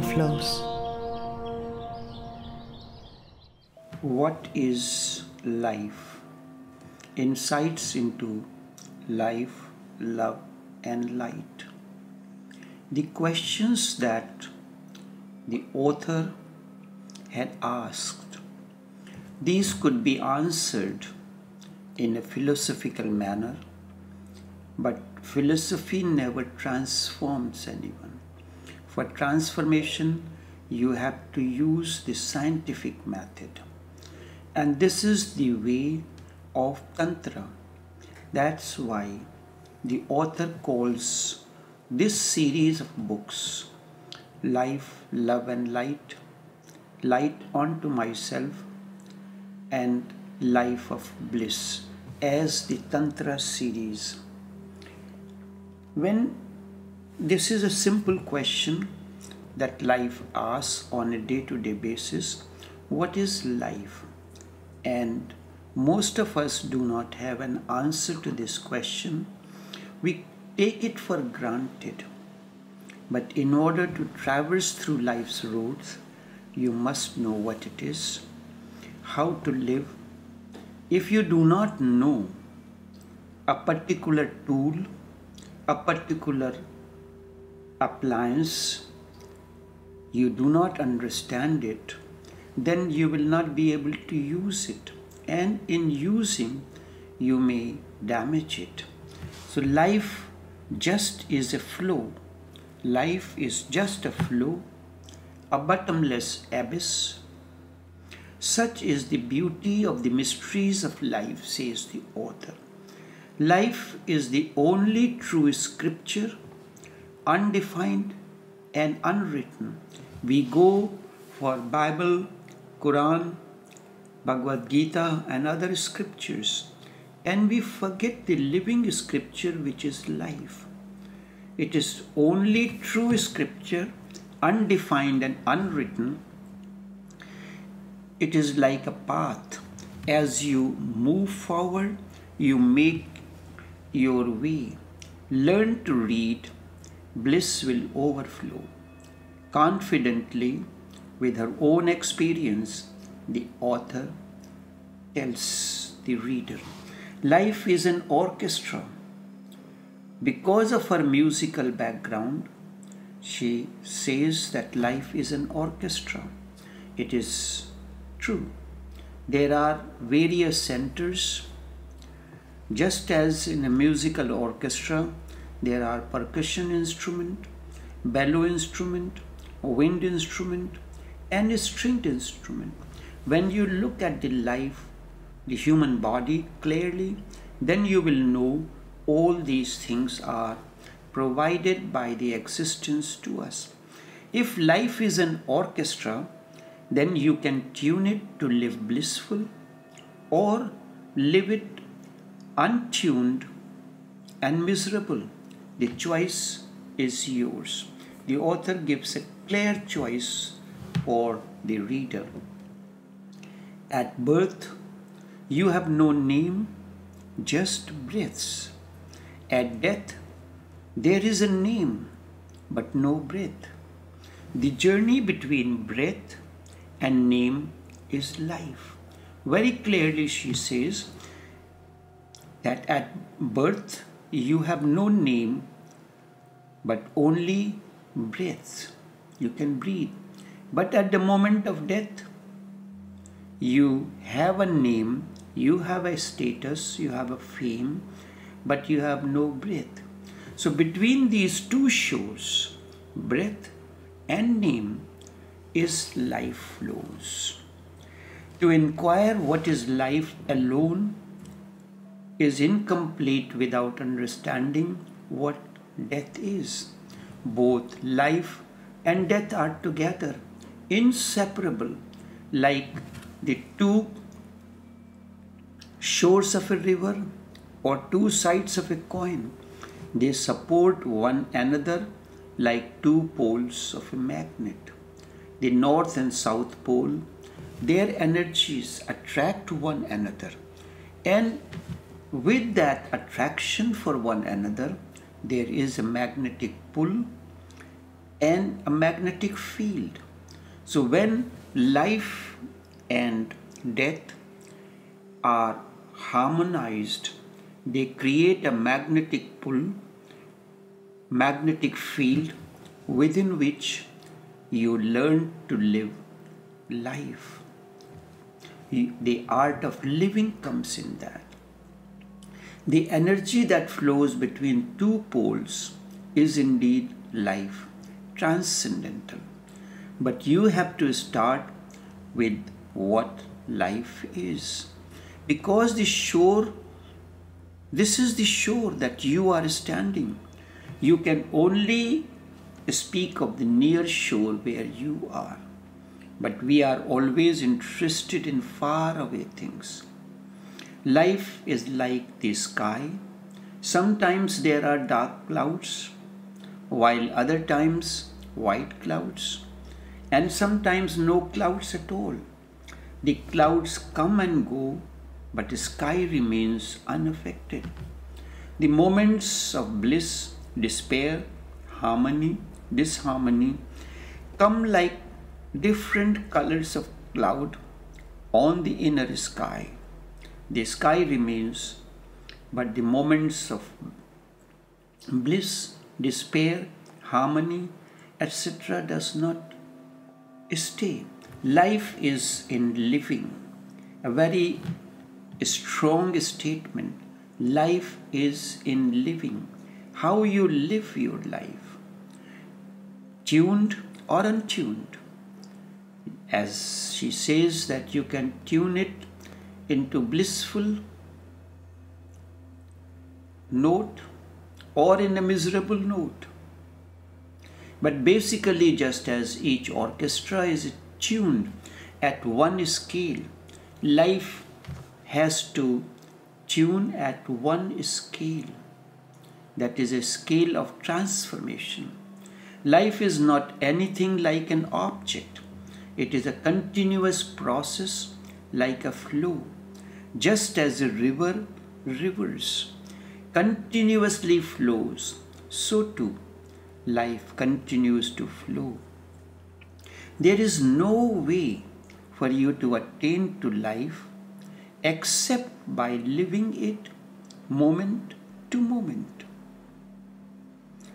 overflows. What is life? Insights into life, love, and light. The questions that the author had asked, these could be answered in a philosophical manner, but philosophy never transforms anyone. For transformation, you have to use the scientific method. And this is the way of Tantra. That's why the author calls this series of books Life, Love, and Light, Light onto Myself, and Life of Bliss as the Tantra series. When this is a simple question that life asks on a day to day basis what is life? And most of us do not have an answer to this question. We take it for granted. But in order to traverse through life's roads, you must know what it is, how to live. If you do not know a particular tool, a particular appliance, you do not understand it, then you will not be able to use it. And in using, you may damage it. So, life just is a flow. Life is just a flow, a bottomless abyss. Such is the beauty of the mysteries of life, says the author. Life is the only true scripture, undefined and unwritten. We go for Bible, Quran, Bhagavad Gita, and other scriptures, and we forget the living scripture which is life. It is only true scripture, undefined and unwritten. It is like a path. As you move forward, you make your way. Learn to read, bliss will overflow. Confidently, with her own experience, the author tells the reader life is an orchestra. Because of her musical background, she says that life is an orchestra. It is true. There are various centers. Just as in a musical orchestra, there are percussion instrument, bellow instrument, wind instrument, and a stringed instrument. When you look at the life, the human body clearly, then you will know all these things are provided by the existence to us. If life is an orchestra, then you can tune it to live blissful or live it untuned and miserable. The choice is yours. The author gives a clear choice for the reader. At birth, you have no name, just breaths. At death, there is a name, but no breath. The journey between breath and name is life. Very clearly, she says that at birth you have no name but only breath. You can breathe. But at the moment of death, you have a name, you have a status, you have a fame, but you have no breath. So between these two shores, breath and name, is life flows. To inquire what is life alone is incomplete without understanding what death is. Both life and death are together, inseparable, like the two shores of a river or two sides of a coin. They support one another like two poles of a magnet. The north and south pole, their energies attract one another. And with that attraction for one another, there is a magnetic pull and a magnetic field. So when life and death are harmonized, they create a magnetic pull, magnetic field within which you learn to live life. The art of living comes in that. The energy that flows between two poles is indeed life, transcendental. But you have to start with what life is. Because the shore, this is the shore that you are standing. You can only speak of the near shore where you are. But we are always interested in far away things. Life is like the sky. Sometimes there are dark clouds, while other times white clouds, and sometimes no clouds at all. The clouds come and go, but the sky remains unaffected. The moments of bliss, despair, harmony, disharmony come like different colors of cloud on the inner sky. The sky remains, but the moments of bliss, despair, harmony, etc. does not stay. Life is in living. A very strong statement. Life is in living. How you live your life tuned or untuned. As she says that you can tune it into blissful note or in a miserable note. But basically, just as each orchestra is tuned at one scale, life has to tune at one scale. That is a scale of transformation. Life is not anything like an object. It is a continuous process like a flow. Just as a river rivers continuously flows, so too life continues to flow. There is no way for you to attain to life except by living it moment to moment.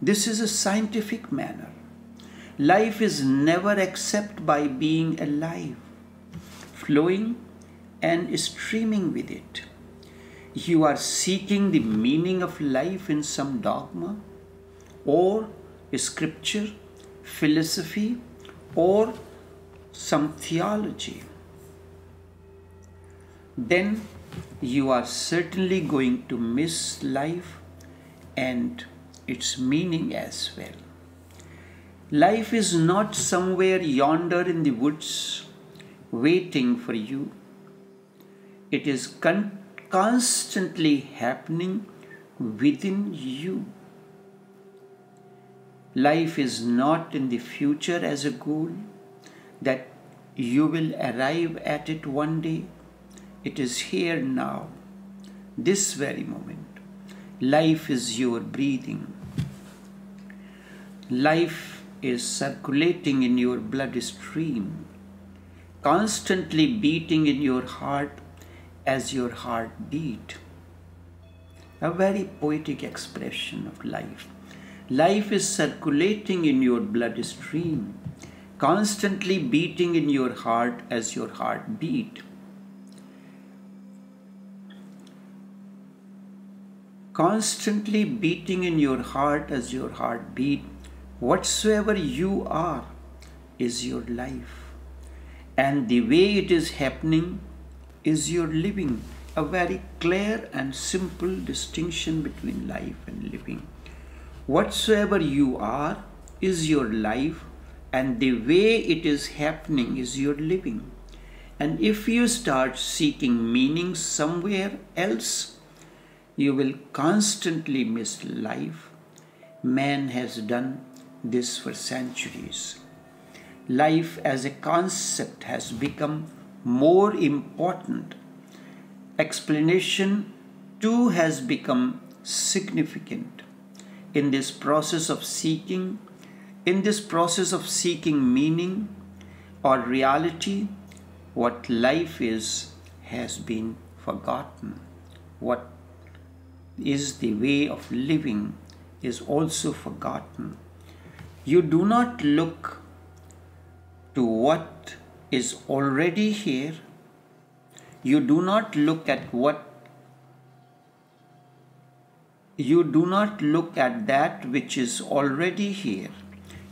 This is a scientific manner. Life is never except by being alive, flowing and streaming with it. You are seeking the meaning of life in some dogma or scripture, philosophy, or some theology. Then you are certainly going to miss life and its meaning as well. Life is not somewhere yonder in the woods waiting for you. It is con- constantly happening within you. Life is not in the future as a goal that you will arrive at it one day. It is here now, this very moment. Life is your breathing. Life is circulating in your bloodstream, constantly beating in your heart as your heart beat. A very poetic expression of life. Life is circulating in your bloodstream, constantly beating in your heart as your heart beat. Constantly beating in your heart as your heart beat Whatsoever you are is your life. And the way it is happening is your living. A very clear and simple distinction between life and living. Whatsoever you are is your life, and the way it is happening is your living. And if you start seeking meaning somewhere else, you will constantly miss life. Man has done this for centuries. Life as a concept has become more important. Explanation too has become significant. In this process of seeking, in this process of seeking meaning or reality, what life is has been forgotten. What is the way of living is also forgotten. You do not look to what is already here. You do not look at what you do not look at that which is already here.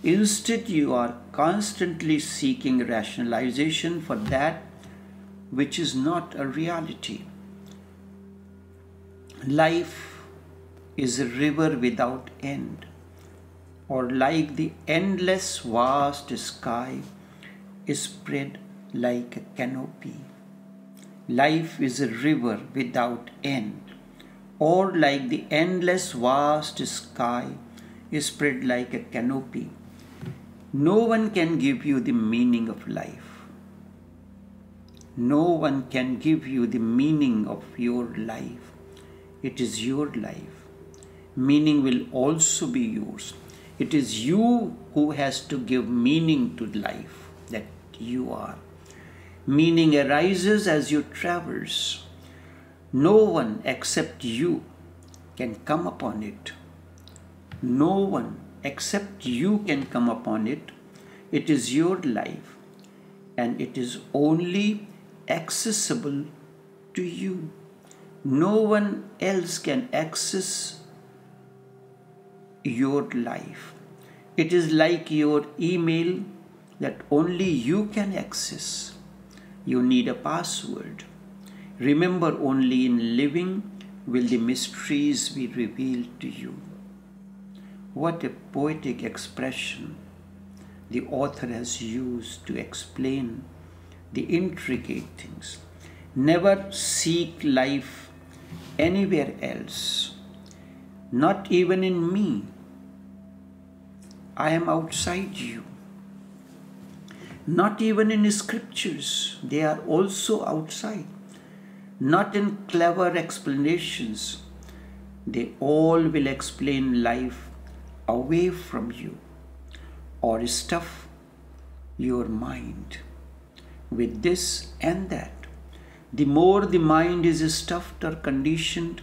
Instead, you are constantly seeking rationalization for that which is not a reality. Life is a river without end, or like the endless vast sky spread like a canopy. Life is a river without end, or like the endless vast sky is spread like a canopy. No one can give you the meaning of life. No one can give you the meaning of your life. It is your life. Meaning will also be yours. It is you who has to give meaning to life that you are. Meaning arises as you traverse. No one except you can come upon it. No one except you can come upon it. It is your life and it is only accessible to you. No one else can access your life. It is like your email that only you can access. You need a password. Remember, only in living will the mysteries be revealed to you. What a poetic expression the author has used to explain the intricate things. Never seek life anywhere else, not even in me. I am outside you. Not even in scriptures, they are also outside. Not in clever explanations, they all will explain life away from you or stuff your mind with this and that. The more the mind is stuffed or conditioned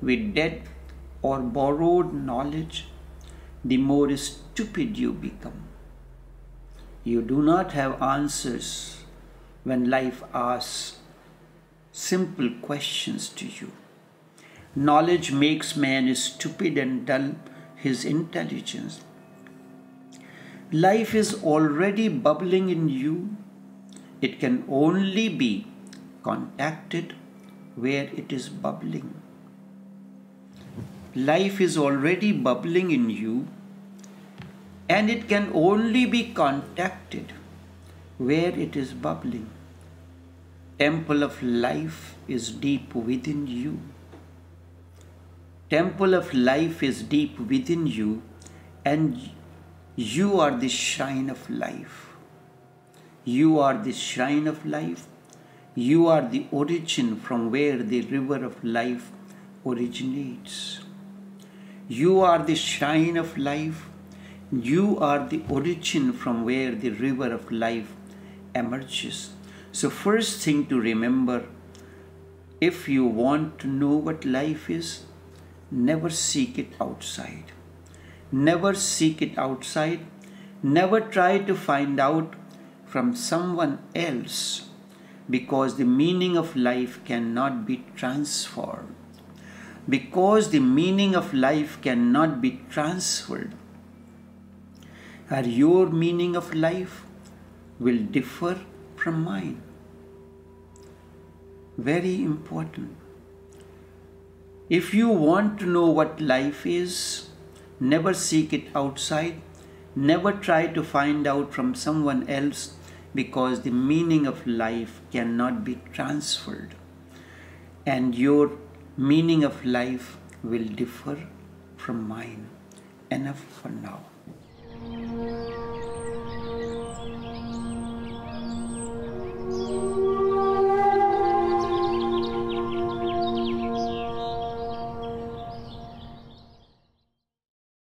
with dead or borrowed knowledge, the more stupid you become. You do not have answers when life asks simple questions to you. Knowledge makes man stupid and dull his intelligence. Life is already bubbling in you it can only be contacted where it is bubbling. Life is already bubbling in you and it can only be contacted where it is bubbling. Temple of life is deep within you. Temple of life is deep within you and you are the shrine of life. You are the shrine of life. You are the origin from where the river of life originates. You are the shrine of life. You are the origin from where the river of life emerges. So, first thing to remember if you want to know what life is, never seek it outside. Never seek it outside. Never try to find out from someone else because the meaning of life cannot be transformed. Because the meaning of life cannot be transferred. Or your meaning of life will differ from mine. Very important. If you want to know what life is, never seek it outside. Never try to find out from someone else because the meaning of life cannot be transferred and your meaning of life will differ from mine. Enough for now. Thank you.